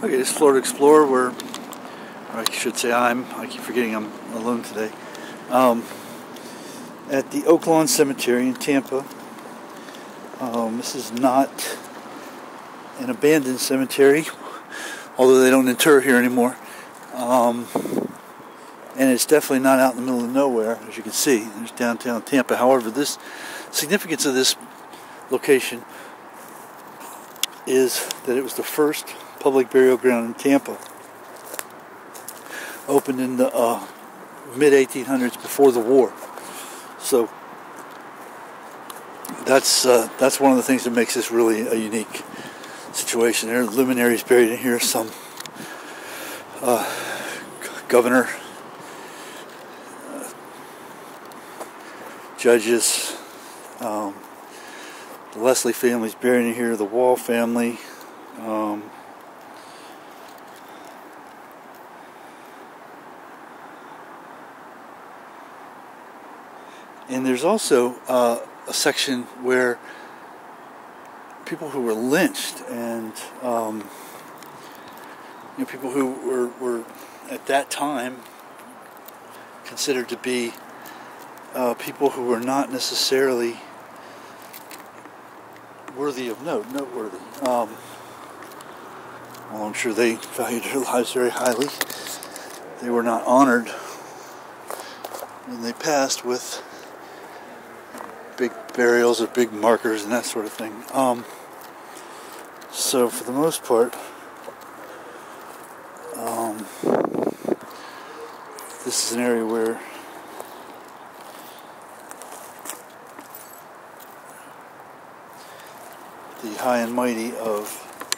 Okay, this is Florida Explorer where, I should say I'm, I keep forgetting I'm alone today, um, at the Oaklawn Cemetery in Tampa. Um, this is not an abandoned cemetery, although they don't inter here anymore. Um, and it's definitely not out in the middle of nowhere, as you can see. There's downtown Tampa. However, this significance of this location is that it was the first public burial ground in Tampa. Opened in the uh, mid 1800s before the war. So that's uh, that's one of the things that makes this really a unique situation. There are luminaries buried in here. Some uh, governor, uh, judges. Um, the Lesley family's buried in here. The Wall family. Um, And there's also uh, a section where people who were lynched and um, you know, people who were, were at that time considered to be uh, people who were not necessarily worthy of note, noteworthy. Um, well, I'm sure they valued their lives very highly. They were not honored when they passed with burials or big markers and that sort of thing. Um, so for the most part, um, this is an area where the high and mighty of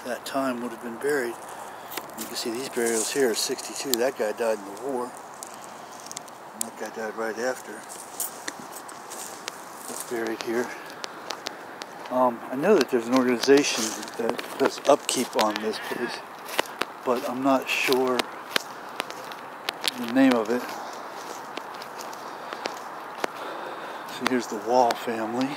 that time would have been buried. You can see these burials here 62. That guy died in the war. And that guy died right after buried here. Um, I know that there's an organization that does upkeep on this place, but I'm not sure the name of it. So here's the Wall family.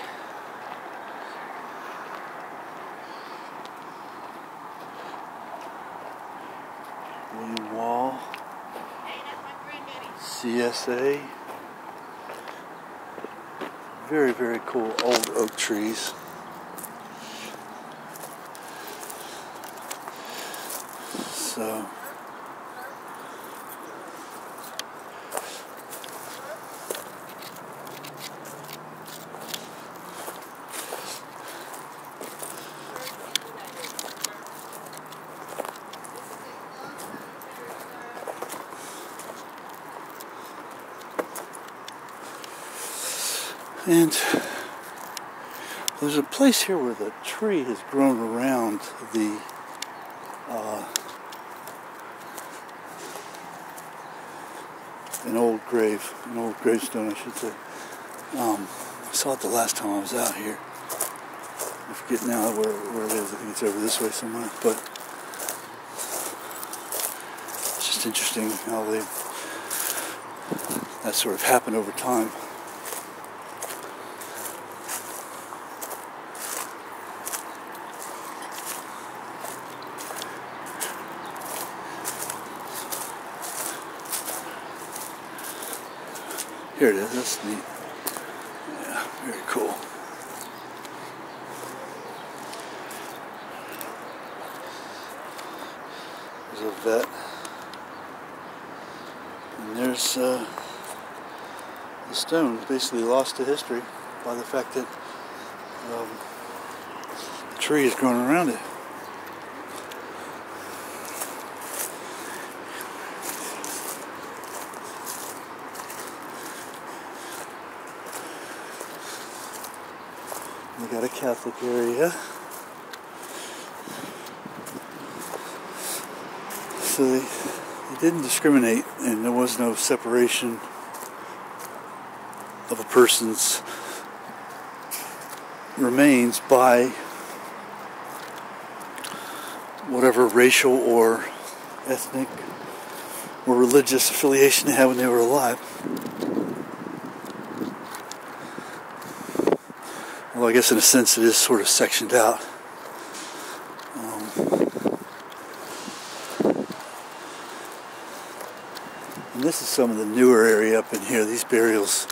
William Wall, CSA very, very cool old oak trees. So, And there's a place here where the tree has grown around the uh, an old grave, an old gravestone, I should say. Um, I saw it the last time I was out here. I forget now where, where it is. I think it's over this way somewhere. But it's just interesting how they that sort of happened over time. Here it is. That's neat. Yeah, very cool. There's a vet. And there's uh, the stone, basically lost to history by the fact that um, the tree is growing around it. Got a Catholic area. So they, they didn't discriminate, and there was no separation of a person's remains by whatever racial or ethnic or religious affiliation they had when they were alive. Well, I guess in a sense it is sort of sectioned out. Um, and this is some of the newer area up in here. These burials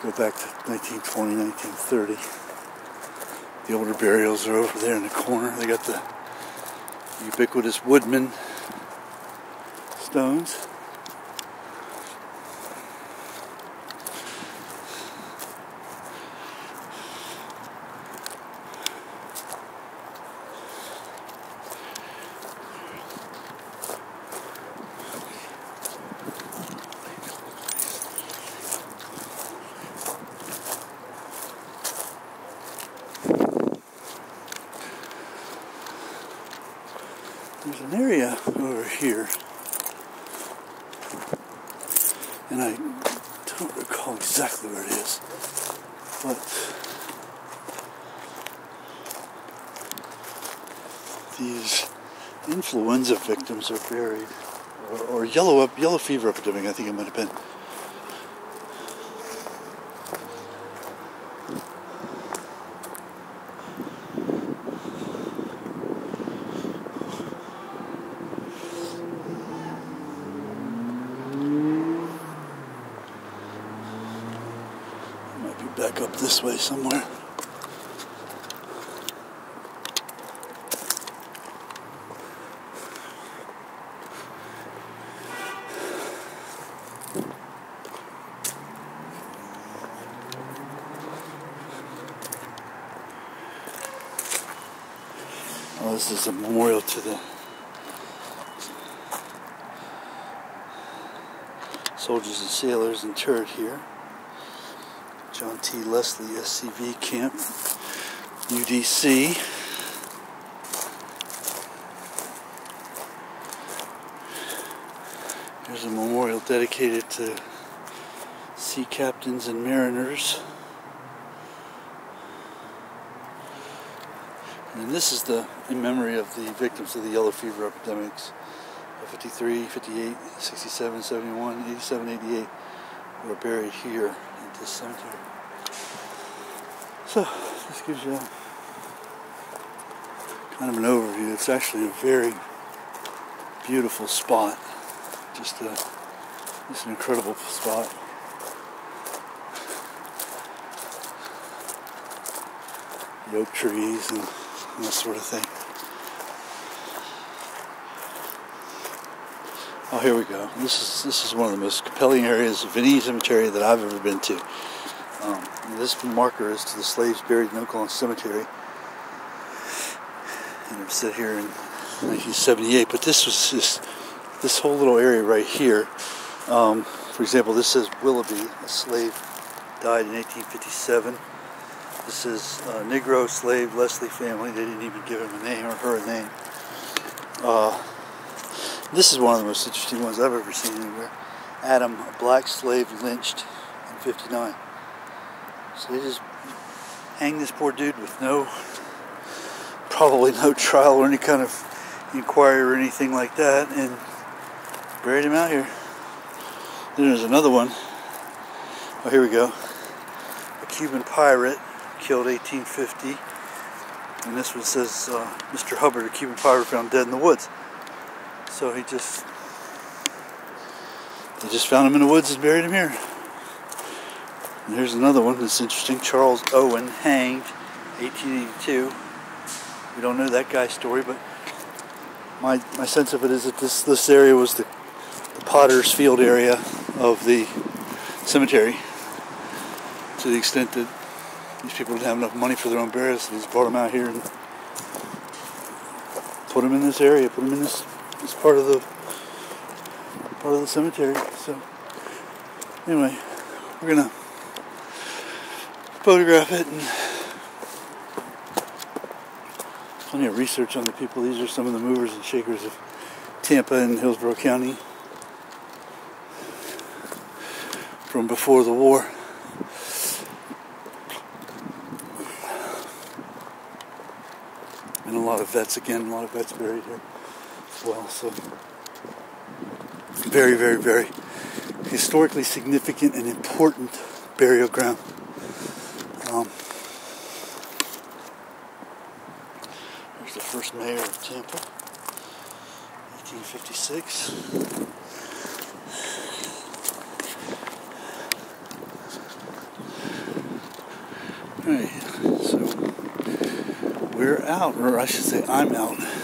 go back to 1920, 1930. The older burials are over there in the corner. They got the ubiquitous Woodmen stones. An area over here, and I don't recall exactly where it is, but these influenza victims are buried, or, or yellow up yellow fever epidemic. I think it might have been. Might be back up this way somewhere. Oh, this is a memorial to the soldiers and sailors interred here. John T. Lesley SCV Camp, UDC. Here's a memorial dedicated to sea captains and mariners. And this is the in memory of the victims of the yellow fever epidemics of 53, 58, 67, 71, 87, 88 who are buried here in this cemetery. So, this gives you kind of an overview. It's actually a very beautiful spot. Just a, just an incredible spot. The oak trees and and that sort of thing. Oh, here we go. This is this is one of the most compelling areas of any cemetery that I've ever been to. Um, this marker is to the slaves buried in Oaklawn Cemetery, and was set here in 1978. But this was just this whole little area right here. Um, for example, this says Willoughby, a slave, died in 1857. This is a Negro slave Lesley family. They didn't even give him a name or her a name. Uh, this is one of the most interesting ones I've ever seen anywhere. Adam, a black slave lynched in 59. So they just hang this poor dude with no, probably no trial or any kind of inquiry or anything like that and buried him out here. Then there's another one. Oh, here we go. A Cuban pirate killed 1850. And this one says uh, Mr. Hubbard, a Cuban pirate found dead in the woods. So he just they just found him in the woods and buried him here. And here's another one that's interesting. Charles Owen hanged 1882. We don't know that guy's story, but my my sense of it is that this this area was the, the Potter's Field area of the cemetery to the extent that these people didn't have enough money for their own burials, so they just brought them out here and put them in this area, put them in this this part of the part of the cemetery. So anyway, we're gonna photograph it and plenty of research on the people. These are some of the movers and shakers of Tampa and Hillsborough County from before the war. And a lot of vets again, a lot of vets buried here as well. So very, very, very historically significant and important burial ground. Um, the first mayor of Tampa, 1856. Alright, so we're out, or I should say I'm out.